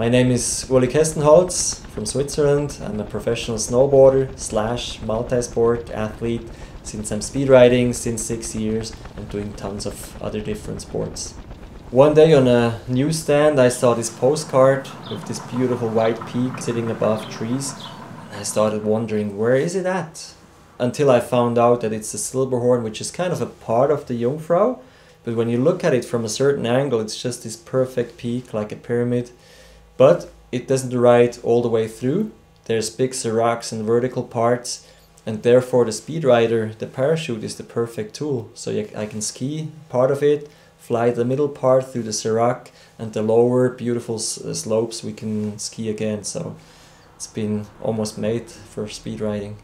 My name is Ueli Kestenholz from Switzerland. I'm a professional snowboarder slash multi-sport athlete since I'm speed riding since six years and doing tons of other different sports. One day on a newsstand I saw this postcard with this beautiful white peak sitting above trees I started wondering where is it at? Until I found out that it's the Silberhorn which is kind of a part of the Jungfrau but when you look at it from a certain angle it's just this perfect peak like a pyramid but it doesn't ride all the way through. There's big seracs and vertical parts and therefore the speed rider, the parachute is the perfect tool. So I can ski part of it fly the middle part through the Serac and the lower beautiful uh, slopes we can ski again. So it's been almost made for speed riding.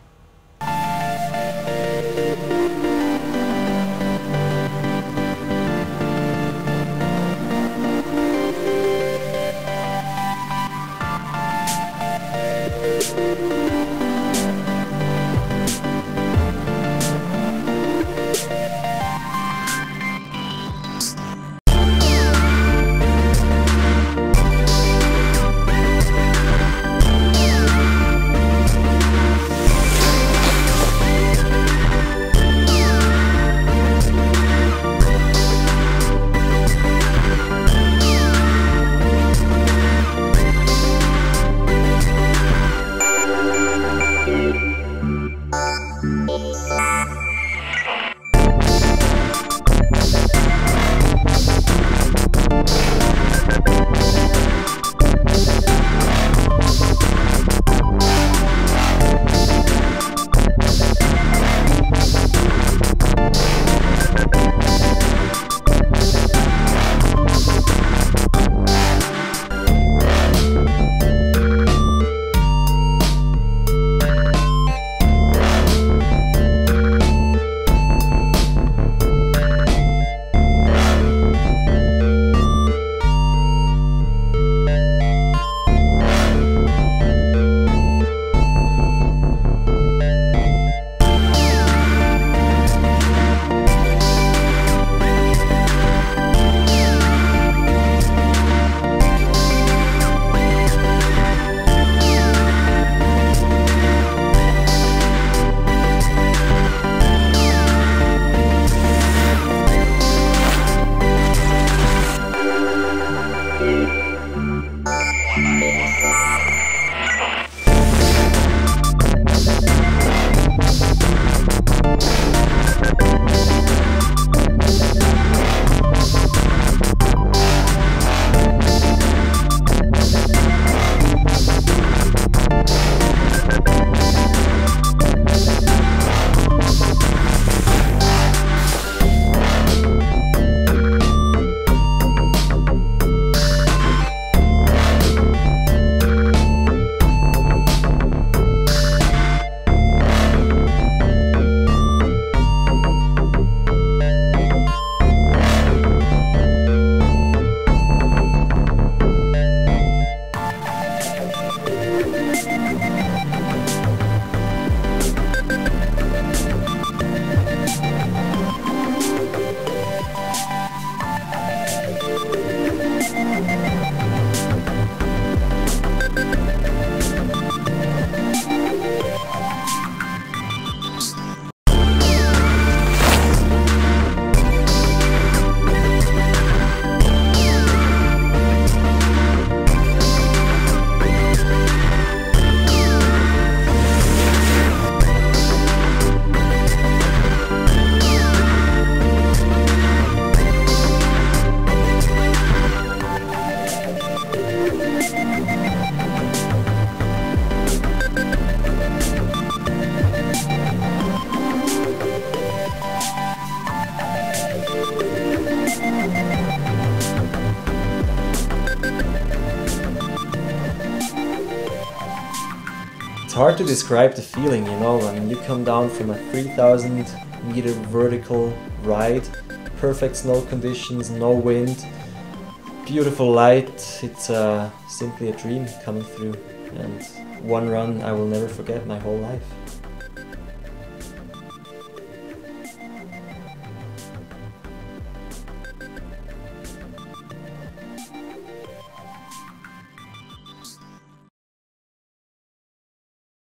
Música hard to describe the feeling, you know. when you come down from a 3,000 meter vertical ride, perfect snow conditions, no wind, beautiful light. It's uh, simply a dream coming through, and one run I will never forget my whole life.